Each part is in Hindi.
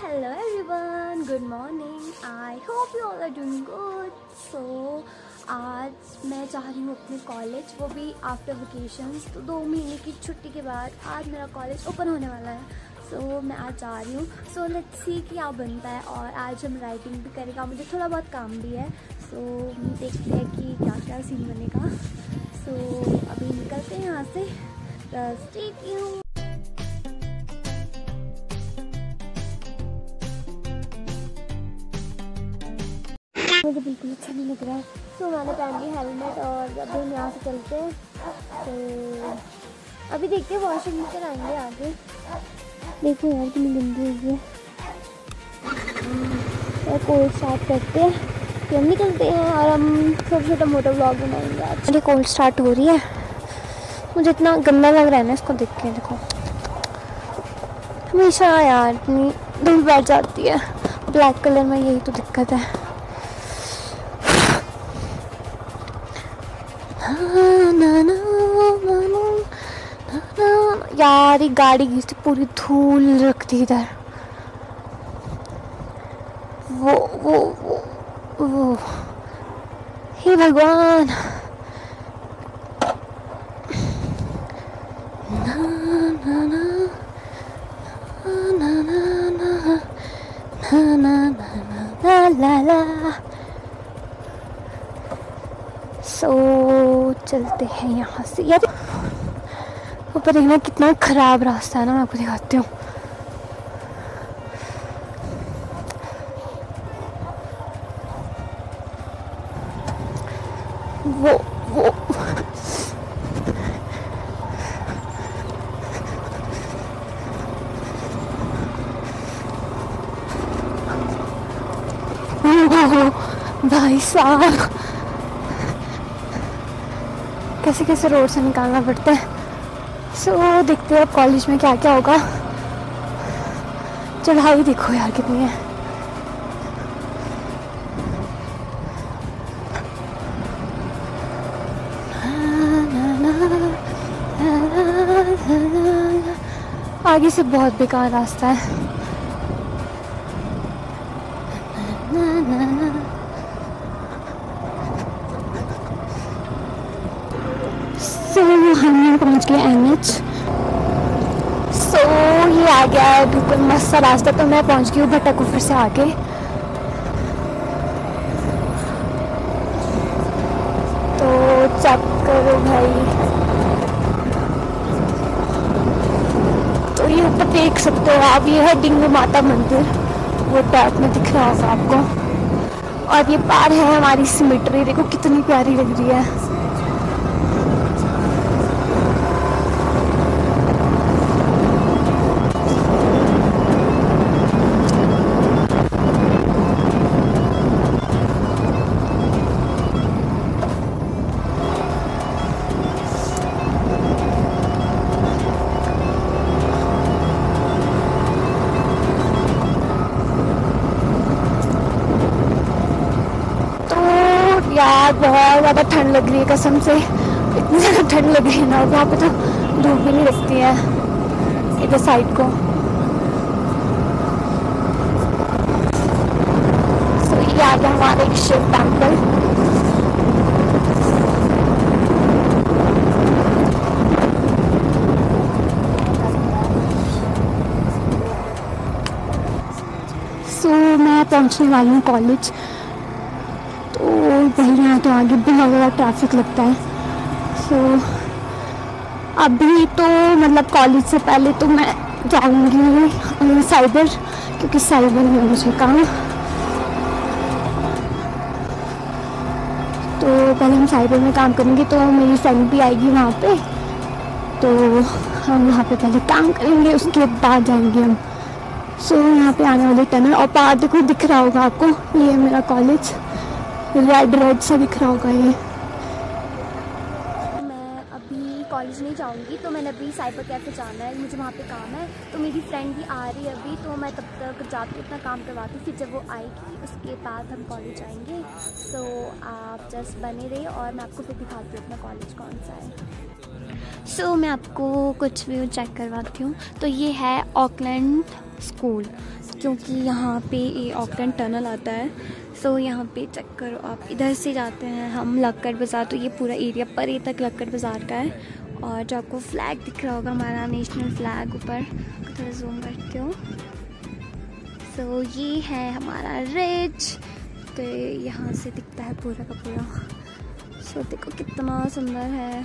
hello everyone. Good morning. I hope you all are doing good. So आज मैं जा रही हूँ अपने कॉलेज वो भी आफ्टर वेकेशंस तो दो महीने की छुट्टी के बाद आज मेरा कॉलेज ओपन होने वाला है। सो so, मैं आज जा रही हूँ। सो लेट्स सी क्या बनता है और आज हम राइटिंग भी करेगा। मुझे थोड़ा बहुत काम भी है। सो so, देखते हैं कि क्या क्या सीन बनेगा। सो so, अभी निकलते हैं यहाँ से। हूँ मुझे बिल्कुल अच्छा नहीं लग रहा है। तो मैंने पहन ली हेलमेट और अभी हम यहाँ से चलते हैं। तो अभी देखते हैं वॉशिंग मशीन आएँगे आगे। देखो यार कितनी गंदी हुई है कोल्ड स्टार्ट करते हैं। फिर हम निकलते हैं और हम छोटा छोटा मोटा ब्लॉग बनाएँगे आज। मेरी कोल्ड स्टार्ट हो रही है। मुझे इतना गंदा लग रहा है ना इसको देख के, देखो। हमेशा यार इतनी धूल बैठ जाती है। ब्लैक कलर में यही तो दिक्कत है। यार गाड़ी की पूरी धूल रखती इधर वो वो वो वो हे भगवान सो चलते हैं यहाँ से यार ऊपर देखना कितना ख़राब रास्ता है ना, मैं आपको दिखाती हूँ। वो वो। भाई साहब। कैसे कैसे रोड से निकालना पड़ता है? सो so, देखते हैं अब कॉलेज में क्या क्या होगा चढ़ाई देखो यार कितनी है। आगे से बहुत बेकार रास्ता है। सो हम पहुँच गए एन एच सो ये आ गया है बिल्कुल मस्त सा रास्ता तो मैं पहुँच गई हूँ भट्टा कुफर से आके। तो चेक करो भाई। तो ये ऊपर देख सकते हो आप, ये है डिंगू माता मंदिर। वो टैप में दिख रहा होगा आपको। और ये पार है हमारी सिमिट्री देखो कितनी प्यारी लग रही है। बहुत ज़्यादा ठंड लग रही है कसम से। इतनी ज़्यादा ठंड लग रही है ना वहाँ पे तो धूप भी नहीं लगती है इधर साइड को। सो ये आ गया हमारा एक शिव टेंपल सो मैं पहुँचने वाली हूँ कॉलेज पहले यहाँ तो आगे बहुत ज़्यादा ट्रैफ़िक लगता है। सो so, अभी तो मतलब कॉलेज से पहले तो मैं जाऊँगी साइबर क्योंकि साइबर में मुझे काम। तो पहले हम साइबर में काम करेंगे तो मेरी फ्रेंड भी आएगी वहाँ पे। तो हम वहाँ पे पहले काम करेंगे उसके बाद जाएँगे हम। सो so, यहाँ पे आने वाले टनल और पार देखो दिख रहा होगा आपको ये मेरा कॉलेज रेड रेड सा दिख रहा होगा ये। मैं अभी कॉलेज नहीं जाऊँगी तो मैंने अभी साइबर कैफ़े जाना है मुझे वहाँ पे काम है। तो मेरी फ्रेंड भी आ रही है अभी तो मैं तब तक जाती अपना काम करवाती हूँ फिर जब वो आएगी उसके बाद हम कॉलेज आएँगे सो आप जस्ट बने रहिए और मैं आपको फिर दिखाती हूँ अपना कॉलेज कौन सा है। सो so, मैं आपको कुछ व्यू चेक करवाती हूँ। तो ये है ऑकलैंड स्कूल क्योंकि यहाँ पे ये ऑकलैंड टनल आता है। सो यहाँ पे चेक करो आप। इधर से जाते हैं हम लक्कड़ बाज़ार। तो ये पूरा एरिया परे तक लक्कड़ बाज़ार का है। और जो आपको फ्लैग दिख रहा होगा, हमारा नेशनल फ्लैग ऊपर थोड़ा जूम करते हो। सो ये है हमारा रिच तो यहाँ से दिखता है पूरा का पूरा। सो देखो कितना सुंदर है।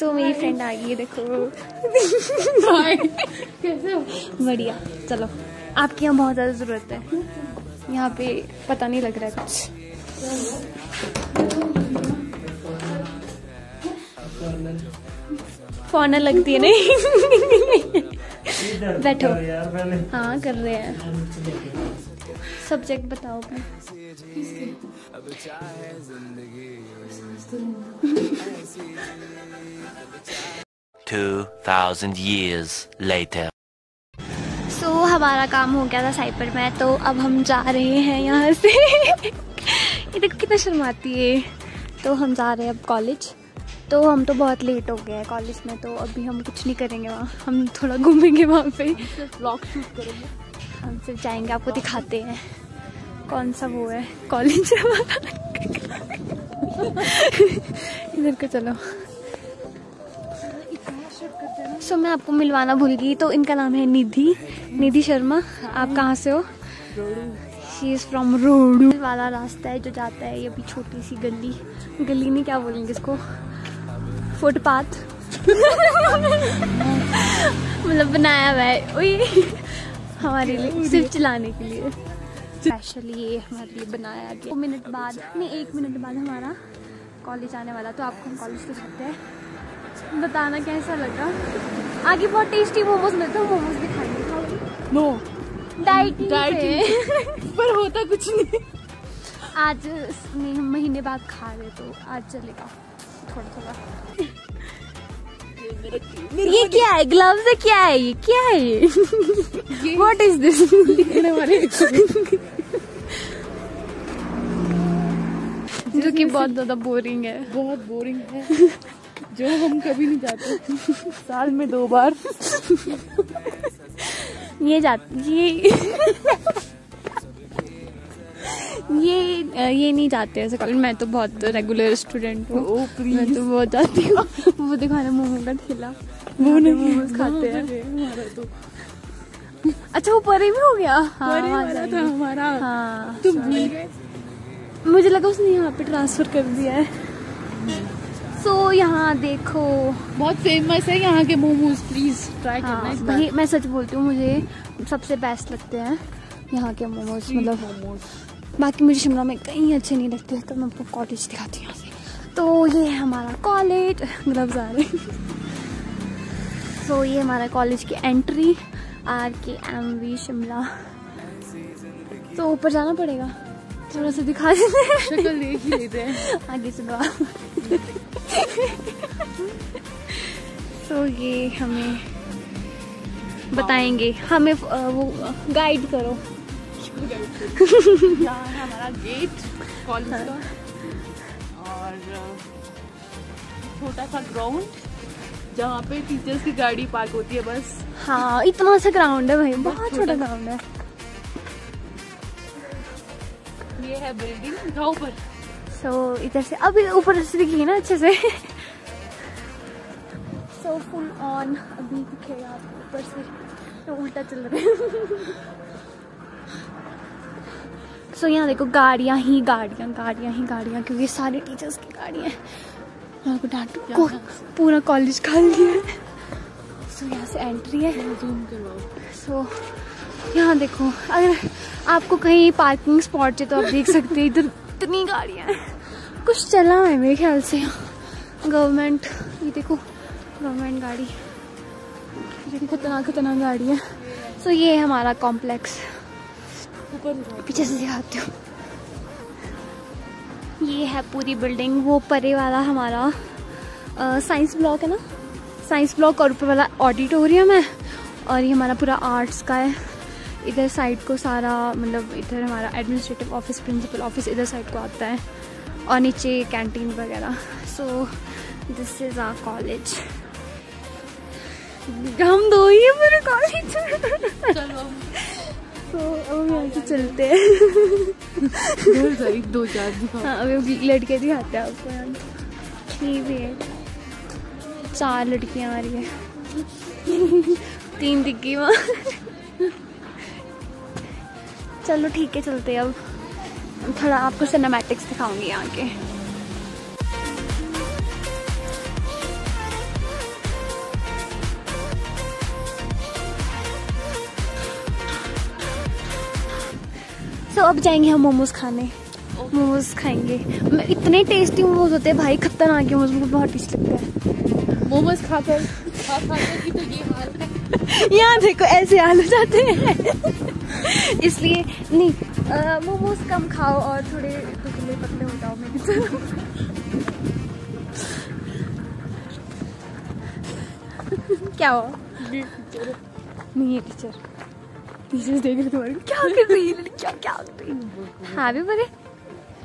सो मेरी फ्रेंड आ गई है देखो। कैसे बढ़िया चलो। आपकी यहाँ बहुत ज़्यादा ज़रूरत है। यहाँ पे पता नहीं लग रहा है कुछ। फॉर्नर लगती है नहीं? बैठो। हाँ कर रहे हैं। सब्जेक्ट बताओ अपना। 2,000 years later. सो so, हमारा काम हो गया था साइपर में तो अब हम जा रहे हैं यहाँ से। ये देखो कितना शर्माती है। तो हम जा रहे हैं अब कॉलेज तो हम तो बहुत लेट हो गए हैं कॉलेज में तो अभी हम कुछ नहीं करेंगे वहाँ। हम थोड़ा घूमेंगे वहाँ पे। ब्लॉग शूट करोगे। हम सिर्फ़ जाएँगे आपको दिखाते हैं कौन सा वो है। कॉलेज इधर को चलो। सो मैं आपको मिलवाना भूल गई तो इनका नाम है निधि। निधि शर्मा आप कहाँ से हो? शी इज़ फ्रॉम रोडू वाला रास्ता है जो जाता है ये अभी छोटी सी गली। गली नहीं क्या बोलेंगे इसको? फुटपाथ। मतलब बनाया हुआ है हमारे लिए सिर्फ़ चलाने के लिए। स्पेशली ये हमारे लिए बनाया गया। दो मिनट बाद नहीं एक मिनट बाद हमारा कॉलेज आने वाला तो आपको हम कॉलेज दिखाते हैं। बताना कैसा लगा? आगे बहुत टेस्टी मोमोज मिलते हैं मोमोज भी खाएँगे। No diet Dieting। पर होता कुछ नहीं। आज महीने बाद खा रहे तो आज चलेगा। थोड़ा थोड़ा ये क्या है? ग्लव्स है क्या है? ये क्या है ये? व्हाट इज़ दिस लिखने वाले जो कि बहुत ज़्यादा बोरिंग है। बहुत बोरिंग है। जो हम कभी नहीं जाते। साल में दो बार। ये जा ये ये ये नहीं जाते ऐसे कॉलेज मैं तो बहुत रेगुलर स्टूडेंट हूँ। ओ मैं तो बहुत जाती हूँ। वो दिखाना मोमो का ठेला। वो नहीं मोमोज खाते हैं। तो। अच्छा वो परे भी हो गया? हाँ परे वहाँ था हमारा। हाँ तुम भूल गए। मुझे लगा उसने यहाँ पे ट्रांसफ़र कर दिया है। सो so, यहाँ देखो। बहुत फ़ेमस है यहाँ के मोमोज प्लीज़ ट्राई करना हाँ इस बार। मैं सच बोलती हूँ मुझे सबसे बेस्ट लगते हैं यहाँ के मोमोज मतलब मोमोज। बाकी मुझे शिमला में कहीं अच्छे नहीं लगते तो मैं आपको कॉलेज दिखाती हूँ यहाँ तो ये है हमारा कॉलेज ग्लव्स आ रहे सो ये हमारा कॉलेज की entry R K M V Shimla. तो ऊपर जाना पड़ेगा। थोड़ा सा दिखा देते शक्ल देख ही लेते हैं। आगे चलो तो ये हमें बताएँगे। हमें वो गाइड करो। यहाँ है हमारा गेट कॉलेज का और छोटा सा ग्राउंड जहाँ पे टीचर्स की गाड़ी पार्क होती है बस हाँ इतना सा ग्राउंड है भाई बहुत छोटा ग्राउंड है। ये है बिल्डिंग गाँव पर सो इधर से अभी ऊपर से दिखिए ना अच्छे से सो फुल ऑन अभी दिखेगा ऊपर से। तो उल्टा चल रहा है। सो यहाँ देखो गाड़ियाँ ही गाड़ियाँ गाड़ियाँ ही गाड़ियाँ क्योंकि सारे टीचर्स की गाड़ियाँ हैं। को डांटो को पूरा कॉलेज खाली है। सो यहाँ से एंट्री है। सो यहाँ देखो अगर आपको कहीं पार्किंग स्पॉट है तो आप देख सकते हैं इधर इतनी गाड़ियाँ हैं। कुछ चला है मेरे ख्याल से। गवर्नमेंट ये देखो गवर्नमेंट गाड़ी। खतरनाक खतरनाक गाड़ी है। सो so, ये है हमारा कॉम्प्लेक्स ऊपर पीछे से दिखाती हूँ। ये है पूरी बिल्डिंग, वो परे वाला हमारा साइंस ब्लॉक है ना? साइंस ब्लॉक और ऊपर वाला ऑडिटोरियम है और ये हमारा पूरा आर्ट्स का है। इधर साइड को सारा मतलब इधर हमारा एडमिनिस्ट्रेटिव ऑफ़िस प्रिंसिपल ऑफ़िस इधर साइड को आता है और नीचे कैंटीन वगैरह। So this is our college हम दो ही हैं, मेरे कॉलेज चलो तो अब यहाँ से चलते हैं। दो चार हाँ अभी लड़के दिखाते हैं आपको यहाँ। ठीक है। चार लड़कियाँ आ रही है। तीन दिखी वहाँ। चलो ठीक है चलते हैं अब। थोड़ा आपको सिनेमैटिक्स दिखाऊँगी यहाँ के। सो अब जाएँगे हम मोमोज खाने। मोमोज खाएँगे। मैं- इतने टेस्टी मोमोज होते हैं भाई खतरनाक मोमोज मुझे बहुत टेस्टी लगता है। मोमोज खाकर खा खाकर की तो ये हाल है। यहाँ देखो ऐसे हाल हो जाते हैं। इसलिए नहीं मोमोज कम खाओ और थोड़े दुबले पतले हो जाओ मेरे तरह क्या हुआ? नहीं है टीचर। टीचर देख रहे तुम्हारे क्या कर रही है क्या क्या कर रही है? हाँ भी बड़े।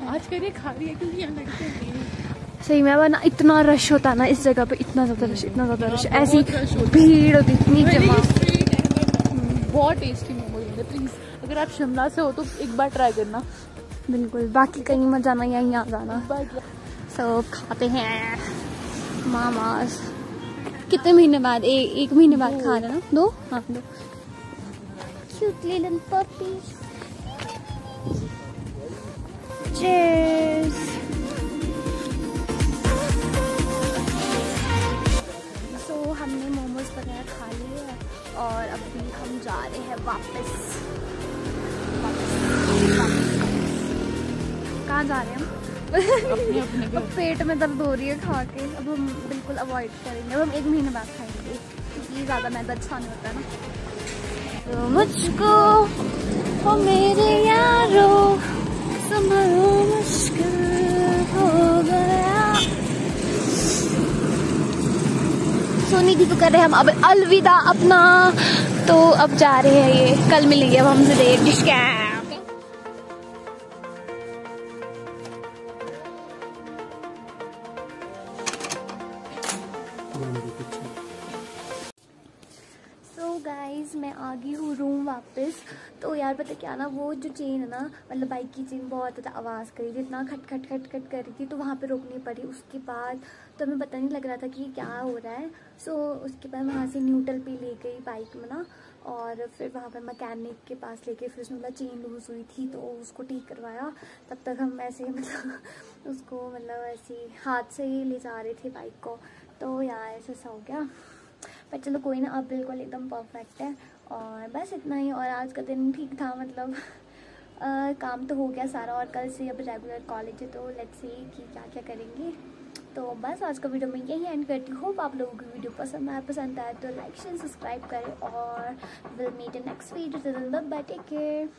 आज करिए खा रही है क्योंकि यहाँ लड़के नहीं हैं। सही में वरना इतना रश होता है ना इस जगह पे इतना ज़्यादा रश इतना ज़्यादा रश ऐसी। भीड़ होती इतनी जमा। बहुत टेस्टी मोमोज होते हैं प्लीज़ अगर आप शिमला से हो तो एक बार ट्राई करना। बिल्कुल बाकी कहीं मत जाना या यहाँ जाना। सब खाते हैं। मामास। कितने महीने बाद? ए, एक महीने बाद खा रहे ना? दो? हाँ दो। Cute little puppy cheers so हमने मोमोज वगैरह खा लिए और अभी हम जा रहे हैं वापस। कहाँ जा रहे हैं हम? अपने अपने अब पेट में दर्द हो रही है खा के। अब हम बिल्कुल अवॉइड करेंगे। अब हम एक महीने बाद खाएँगे। क्योंकि ज़्यादा मैदा अच्छा नहीं होता है ना। तो मुझको हो मेरे यारो, संभलो मुश्किल हो गया। सोनी जी तो कर रहे हैं हम अब अलविदा अपना। तो अब जा रहे हैं ये, कल मिलेंगे अब हमसे देर डिश रूम वापस। तो यार पता क्या ना, वो जो चेन है ना मतलब बाइक की चेन बहुत ज़्यादा आवाज़ कर थी, इतना खट खट खट खट कर रही थी तो वहाँ पे रोकनी पड़ी। उसके बाद तो हमें पता नहीं लग रहा था कि क्या हो रहा है। सो उसके बाद वहाँ से न्यूट्रल पे ले गई बाइक में ना, और फिर वहाँ पर मकैनिक के पास लेके फिर उसमें मतलब चेन लूज़ हुई थी। तो उसको ठीक करवाया। तब तक हम ऐसे मतलब उसको मतलब ऐसे हाथ से ही ले जा रहे थे बाइक को। तो यार ऐसा हो गया। पर चलो कोई ना अब बिल्कुल एकदम परफेक्ट है। और बस इतना ही और आज का दिन ठीक था मतलब अ, काम तो हो गया सारा और कल से अब रेगुलर कॉलेज है तो लेट्स सी कि क्या क्या करेंगे। तो बस आज का वीडियो मैं यही एंड करती हूँ। होप आप लोगों की वीडियो पसंद आया पसंद आया तो लाइक शेयर सब्सक्राइब करें और will meet next video bye take care